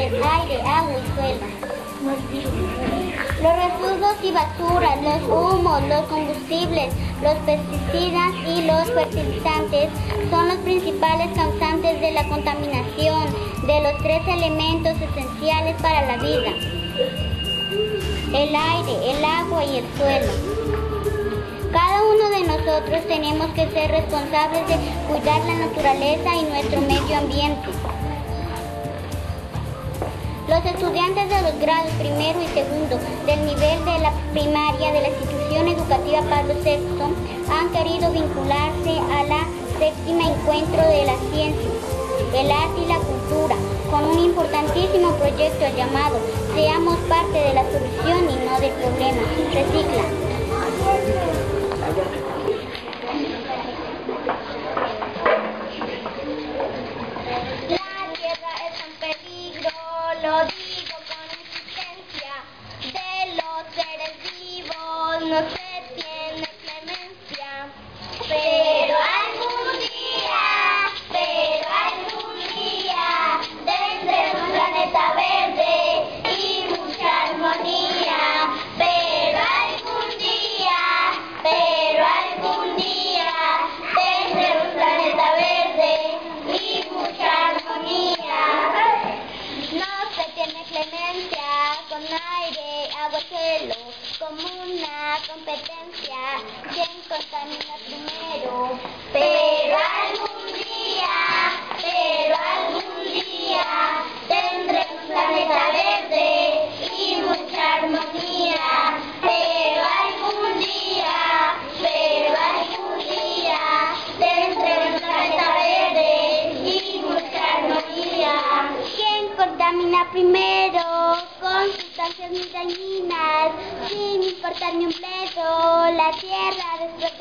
del aire, agua y suelo. Los residuos y basura, los humos, los combustibles, los pesticidas y los fertilizantes son los principales causantes de la contaminación de los tres elementos esenciales para la vida. El aire, el agua y el suelo. Cada uno de nosotros tenemos que ser responsables de cuidar la naturaleza y nuestro medio ambiente. Los estudiantes de los grados primero y segundo del nivel de la primaria de la institución educativa Pablo VI han querido vincularse a la séptima encuentro de la ciencia, el arte y la cultura con un importantísimo proyecto llamado Seamos parte de la solución y no del problema. Recicla.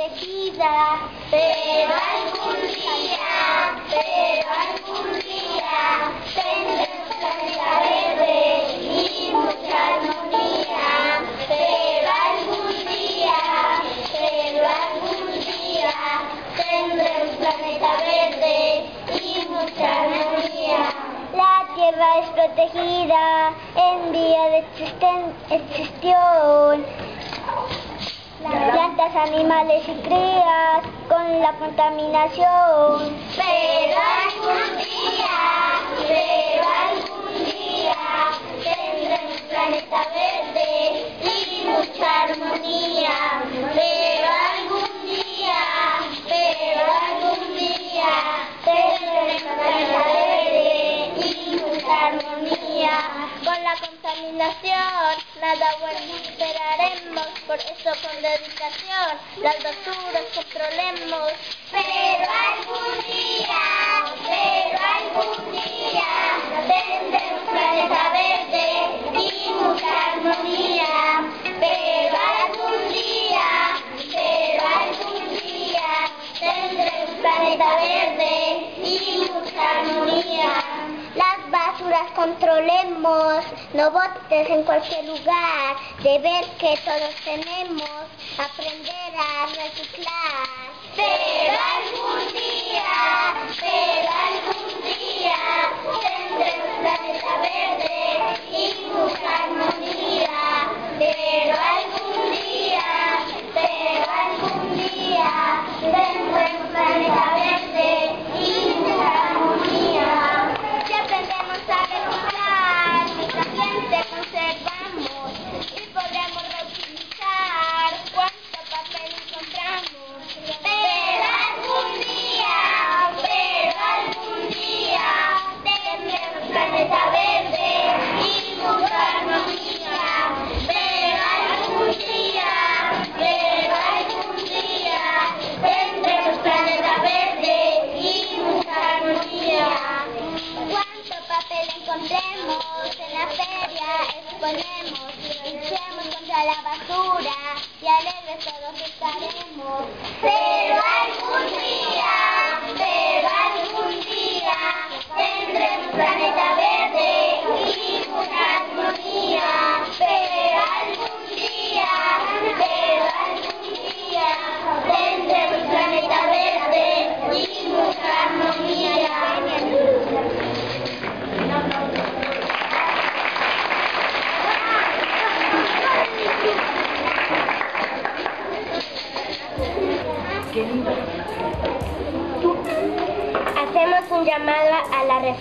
Desprotegida. Pero algún día, pero algún día, tendremos planeta verde y mucha armonía. Pero algún día, pero algún día, tendremos planeta verde y mucha armonía. La tierra es protegida en vía de existen- extinción. Plantas, animales y crías con la contaminación. Por eso con dedicación las basuras controlemos. Pero algún día, pero algún día tendremos planeta verde Controlemos, no botes en cualquier lugar, de ver que todos tenemos, aprender a reciclar. Pero algún día, pero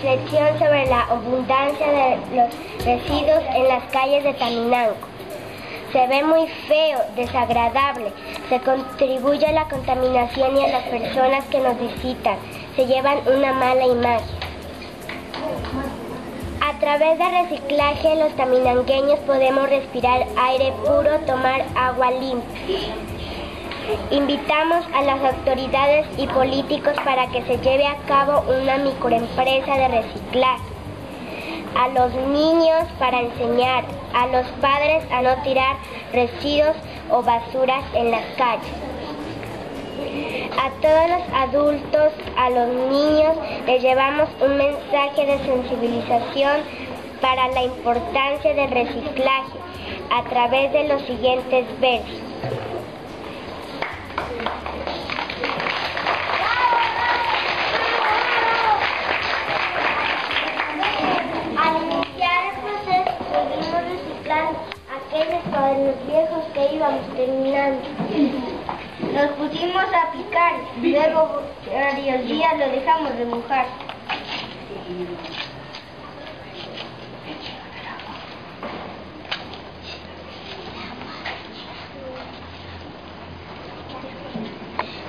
reflexión sobre la abundancia de los residuos en las calles de Taminanco. Se ve muy feo, desagradable, se contribuye a la contaminación y a las personas que nos visitan, se llevan una mala imagen. A través del reciclaje los taminangueños podemos respirar aire puro, tomar agua limpia. Invitamos a las autoridades y políticos para que se lleve a cabo una microempresa de reciclaje. A los niños para enseñar, a los padres a no tirar residuos o basuras en las calles. A todos los adultos, a los niños, les llevamos un mensaje de sensibilización para la importancia del reciclaje a través de los siguientes versos. Íbamos terminando. Los pusimos a picar, luego varios días lo dejamos remojar.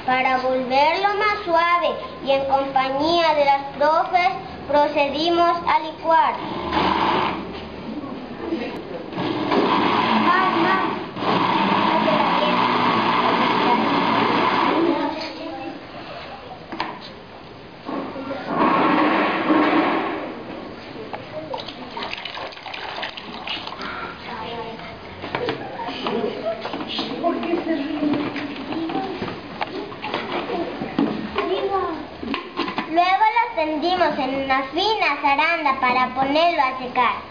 Para volverlo más suave y en compañía de las profes procedimos a licuar. Más, más. Luego lo tendimos en una fina zaranda para ponerlo a secar.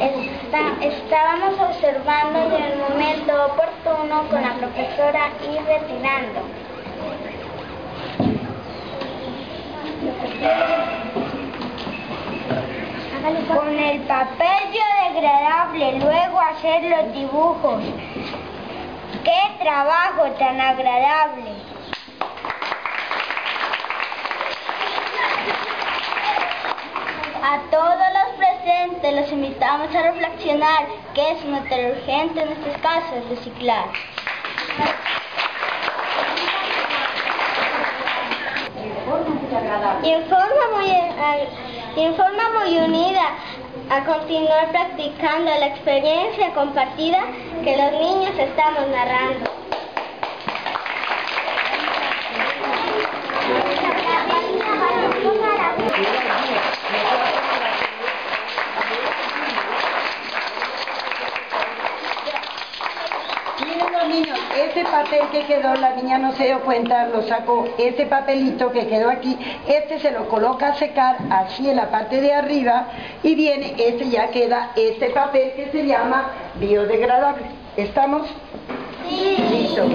Está- estábamos observando y en el momento oportuno con la profesora ir retirando. Con el papel biodegradable, luego hacer los dibujos. ¡Qué trabajo tan agradable! A todos los presentes los invitamos a reflexionar que es tarea urgente en estos casos reciclar. Informa muy, a- informa muy unida a continuar practicando la experiencia compartida que los niños estamos narrando. Miren los niños, ese papel que quedó, la niña no se dio cuenta, lo sacó, ese papelito que quedó aquí, este se lo coloca a secar así en la parte de arriba y viene, este ya queda este papel que se llama biodegradable. ¿Estamos? Sí. Listo.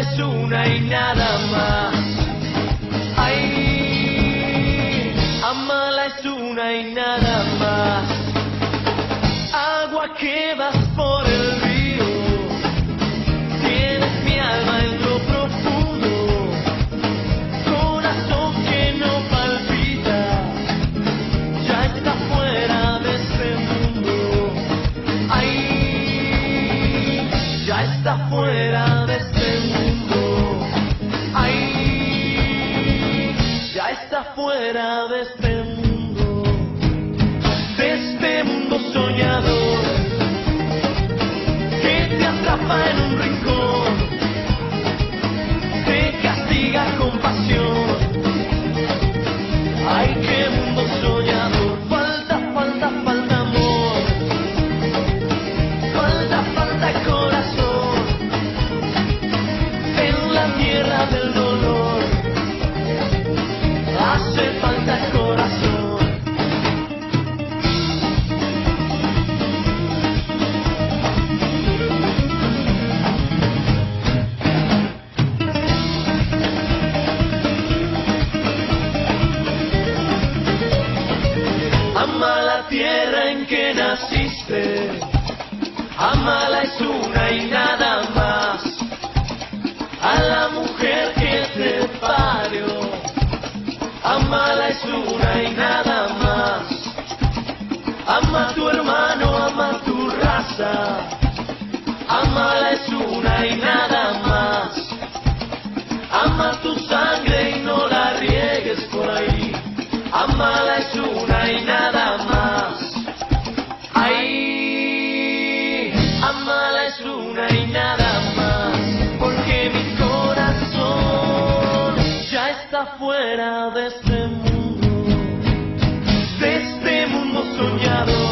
es una y nada más. Ay, amala es una y nada más. Agua que vas por que naciste. Amala es una y nada más. A la mujer que te parió. Amala es una y nada más. Ama tu hermano, ama tu raza. Amala es una y nada más. Ama tu sangre y no la riegues por ahí. Amala es una y nada más nada más, porque mi corazón ya está fuera de este mundo, de este mundo soñado.